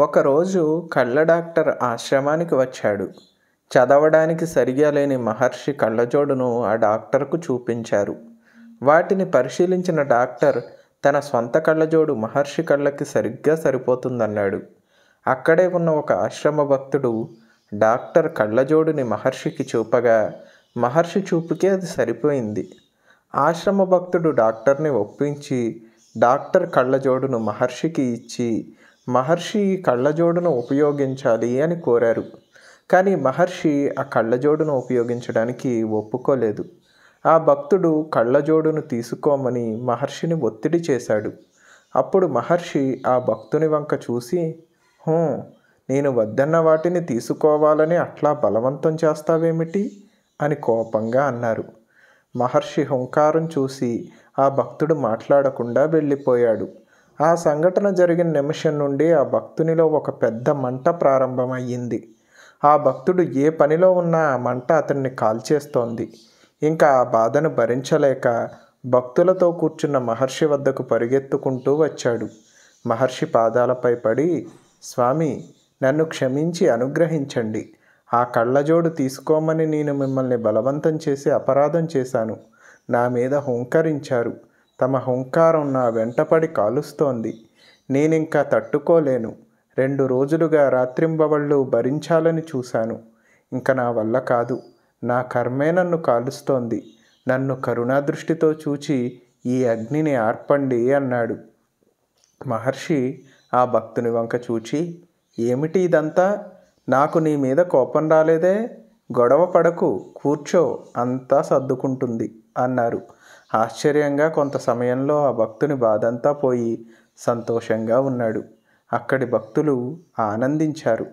ఒకరోజు కళ్ళ డాక్టర్ ఆశ్రమానికి వచ్చాడు. చదవడానికి సరిగా లేని మహర్షి కళ్ళజోడును ఆ డాక్టర్కు చూపించారు. వాటిని పరిశీలించిన డాక్టర్ తన సొంత కళ్ళజోడు మహర్షి కళ్ళకి సరిగ్గా సరిపోతుందన్నాడు. అక్కడే ఉన్న ఒక ఆశ్రమ భక్తుడు డాక్టర్ కళ్ళజోడుని మహర్షికి చూపగా మహర్షి చూపుకే అది సరిపోయింది. ఆశ్రమ భక్తుడు డాక్టర్ని ఒప్పించి డాక్టర్ కళ్ళజోడును మహర్షికి ఇచ్చి మహర్షి ఈ కళ్ళజోడును ఉపయోగించాలి అని కోరారు. కానీ మహర్షి ఆ కళ్ళజోడును ఉపయోగించడానికి ఒప్పుకోలేదు. ఆ భక్తుడు కళ్ళజోడును తీసుకోమని మహర్షిని ఒత్తిడి చేశాడు. అప్పుడు మహర్షి ఆ భక్తుని వంక చూసి హూ నేను వద్దన్న వాటిని తీసుకోవాలని అట్లా బలవంతం చేస్తావేమిటి? అని కోపంగా అన్నారు. మహర్షి హుంకారం చూసి ఆ భక్తుడు మాట్లాడకుండా వెళ్ళిపోయాడు. ఆ సంఘటన జరిగిన నిమిషం నుండి ఆ భక్తునిలో ఒక పెద్ద మంట ప్రారంభమయ్యింది. ఆ భక్తుడు ఏ పనిలో ఉన్నా ఆ మంట అతన్ని కాల్చేస్తోంది. ఇంకా ఆ బాధను భరించలేక భక్తులతో కూర్చున్న మహర్షి వద్దకు పరిగెత్తుకుంటూ వచ్చాడు. మహర్షి పాదాలపై పడి స్వామి నన్ను క్షమించి అనుగ్రహించండి. ఆ కళ్ళజోడు తీసుకోమని నేను మిమ్మల్ని బలవంతం చేసి అపరాధం చేశాను. నా మీద హుంకరించారు. తమ హుంకారం నా వెంటపడి కాలుస్తోంది. నేనింకా తట్టుకోలేను. రెండు రోజులుగా రాత్రింబవళ్ళు భరించాలని చూశాను. ఇంక నా వల్ల కాదు. నా కర్మే నన్ను కాలుస్తోంది. నన్ను కరుణాదృష్టితో చూచి ఈ అగ్నిని ఆర్పండి అన్నాడు. మహర్షి ఆ భక్తుని వంక చూచి ఏమిటి ఇదంతా? నాకు నీ మీద కోపం రాలేదే? గొడవ పడకు కూర్చో అంతా సర్దుకుంటుంది అన్నారు. ఆశ్చర్యంగా కొంత సమయంలో ఆ భక్తుని బాధంతా పోయి సంతోషంగా ఉన్నాడు. అక్కడి భక్తులు ఆనందించారు.